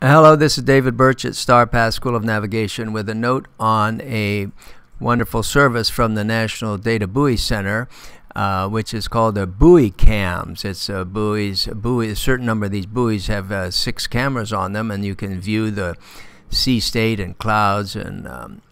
Hello, this is David Burch at Starpath School of Navigation with a note on a wonderful service from the National Data Buoy Center, uh, which is called the BuoyCAMs. It's uh, buoys, buoy, a certain number of these buoys have uh, six cameras on them, and you can view the sea state and clouds and um,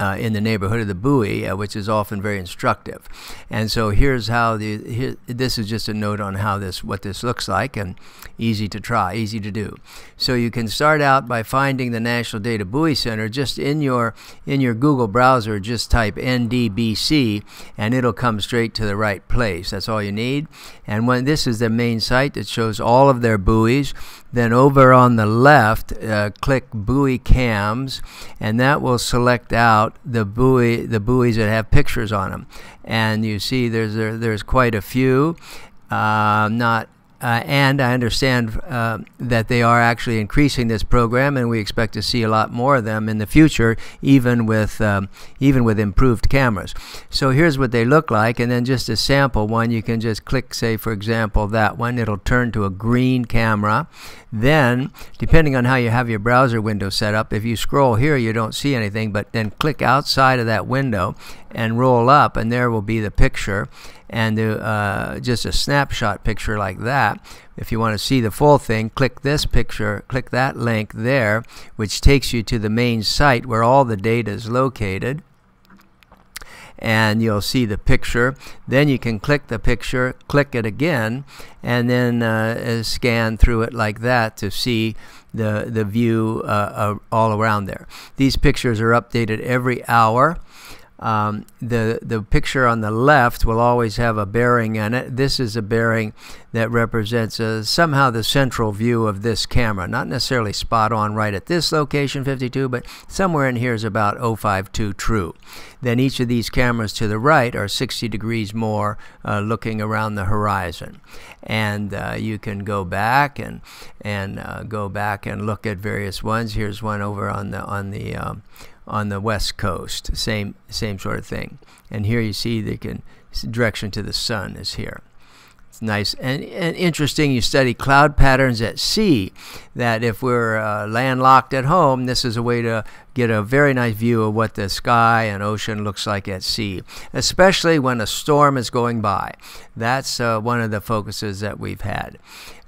uh, in the neighborhood of the buoy, uh, which is often very instructive. And so here's how the here, this is just a note on how this what this looks like and easy to try, easy to do. So you can start out by finding the National Data Buoy Center just in your in your Google browser. Just type NDBC and it'll come straight to the right place. That's all you need. And when this is the main site that shows all of their buoys, then over on the left, uh, click BuoyCAMs, and that will select out out the buoy, the buoys that have pictures on them, and you see there's there, there's quite a few. Uh, not uh, and I understand uh, that they are actually increasing this program, and we expect to see a lot more of them in the future, even with um, even with improved cameras. So here's what they look like, and then just a sample one. You can just click, say, for example, that one. It'll turn to a green camera. Then, depending on how you have your browser window set up, if you scroll here, you don't see anything, but then click outside of that window and roll up, and there will be the picture and uh, just a snapshot picture like that. If you want to see the full thing, click this picture, click that link there, which takes you to the main site where all the data is located. And you'll see the picture. Then you can click the picture, click it again, and then uh, scan through it like that to see the, the view uh, all around there. These pictures are updated every hour. Um, the, the picture on the left will always have a bearing in it. This is a bearing that represents uh, somehow the central view of this camera. Not necessarily spot on right at this location, 52, but somewhere in here is about 052 true. Then each of these cameras to the right are 60 degrees more uh, looking around the horizon. And uh, you can go back and, and uh, go back and look at various ones. Here's one over on the, on the um, on the west coast. Same same sort of thing. And here you see the can, direction to the sun is here. It's nice and, and interesting. You study cloud patterns at sea. That if we're uh, landlocked at home, this is a way to get a very nice view of what the sky and ocean looks like at sea, especially when a storm is going by. That's uh, one of the focuses that we've had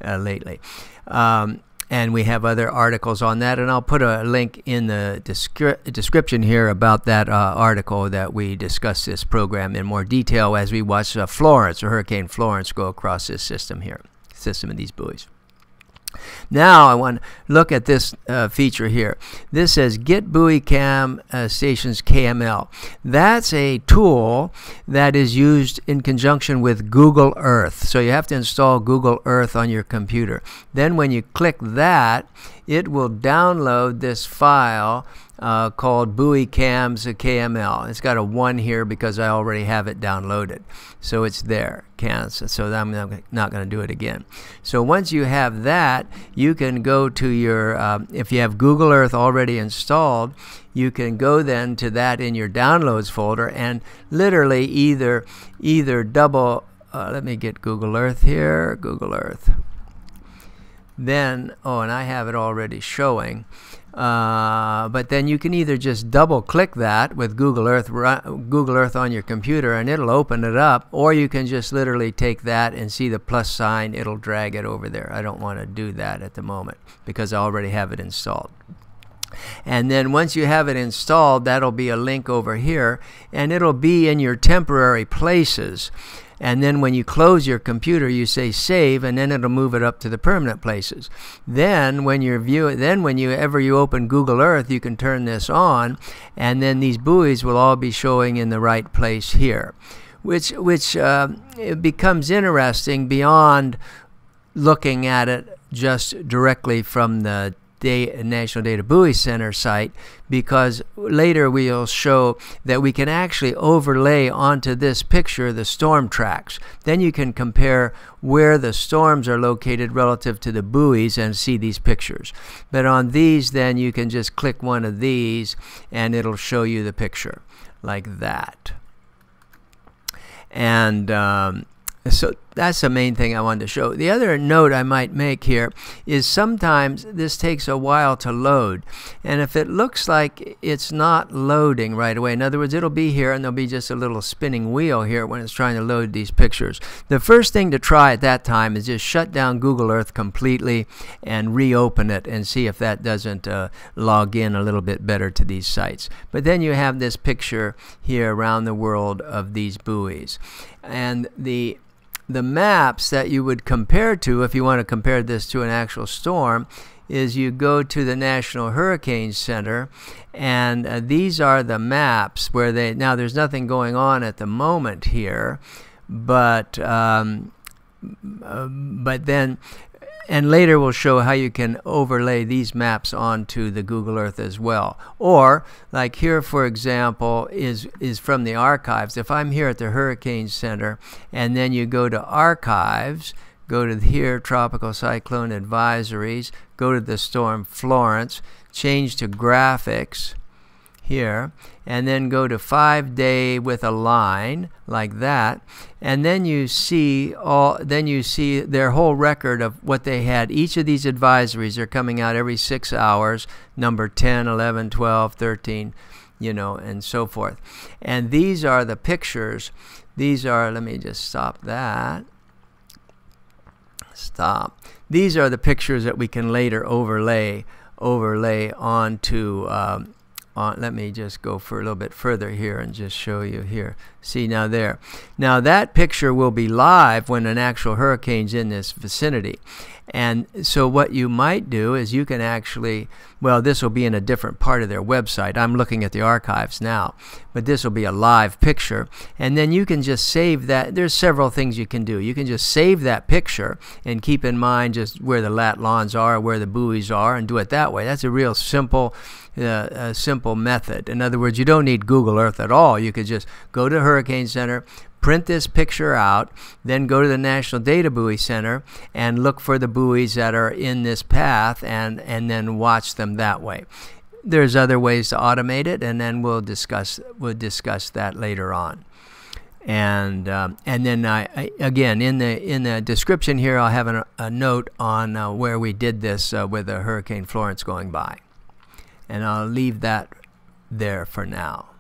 uh, lately. Um, and we have other articles on that and I'll put a link in the descri description here about that uh, article that we discuss this program in more detail as we watch uh, Florence or Hurricane Florence go across this system here system of these buoys. Now I want to look at this uh, feature here. This says Get BuoyCAM uh, Stations KML. That's a tool that is used in conjunction with Google Earth. So you have to install Google Earth on your computer. Then when you click that, it will download this file uh, called BuoyCAMs KML. It's got a 1 here because I already have it downloaded. So it's there. Cancel. So I'm not going to do it again. So once you have that, you can go to your, um, if you have Google Earth already installed, you can go then to that in your downloads folder and literally either, either double, uh, let me get Google Earth here, Google Earth. Then, oh, and I have it already showing. Uh, but then you can either just double click that with Google Earth, Google Earth on your computer and it'll open it up, or you can just literally take that and see the plus sign, it'll drag it over there. I don't want to do that at the moment because I already have it installed. And then once you have it installed, that'll be a link over here and it'll be in your temporary places and then when you close your computer you say save and then it'll move it up to the permanent places. Then when you view then when you ever you open Google Earth you can turn this on and then these buoys will all be showing in the right place here. Which which uh, becomes interesting beyond looking at it just directly from the National Data Buoy Center site because later we'll show that we can actually overlay onto this picture the storm tracks. Then you can compare where the storms are located relative to the buoys and see these pictures. But on these then you can just click one of these and it'll show you the picture like that. And um, so that's the main thing I wanted to show. The other note I might make here is sometimes this takes a while to load. And if it looks like it's not loading right away, in other words, it'll be here and there'll be just a little spinning wheel here when it's trying to load these pictures. The first thing to try at that time is just shut down Google Earth completely and reopen it and see if that doesn't uh, log in a little bit better to these sites. But then you have this picture here around the world of these buoys. And the the maps that you would compare to if you want to compare this to an actual storm is you go to the National Hurricane Center and uh, these are the maps where they now there's nothing going on at the moment here but um, uh, but then and later we'll show how you can overlay these maps onto the Google Earth as well. Or, like here, for example, is, is from the archives. If I'm here at the Hurricane Center, and then you go to Archives, go to here, Tropical Cyclone Advisories, go to the storm Florence, change to Graphics, here and then go to five day with a line like that and then you see all then you see their whole record of what they had. Each of these advisories are coming out every six hours number 10 11 12 13 you know and so forth. And these are the pictures. These are let me just stop that. Stop. These are the pictures that we can later overlay overlay onto um, on, let me just go for a little bit further here and just show you here. See now there. Now that picture will be live when an actual hurricane's in this vicinity. And so what you might do is you can actually, well, this will be in a different part of their website. I'm looking at the archives now, but this will be a live picture. And then you can just save that. There's several things you can do. You can just save that picture and keep in mind just where the lat longs are, where the buoys are, and do it that way. That's a real simple uh, a simple method. In other words, you don't need Google Earth at all. You could just go to Hurricane Center, print this picture out, then go to the National Data Buoy Center and look for the buoys that are in this path and, and then watch them that way. There's other ways to automate it, and then we'll discuss we'll discuss that later on. And um, and then I, I, again in the in the description here I'll have an, a note on uh, where we did this uh, with the Hurricane Florence going by and I'll leave that there for now.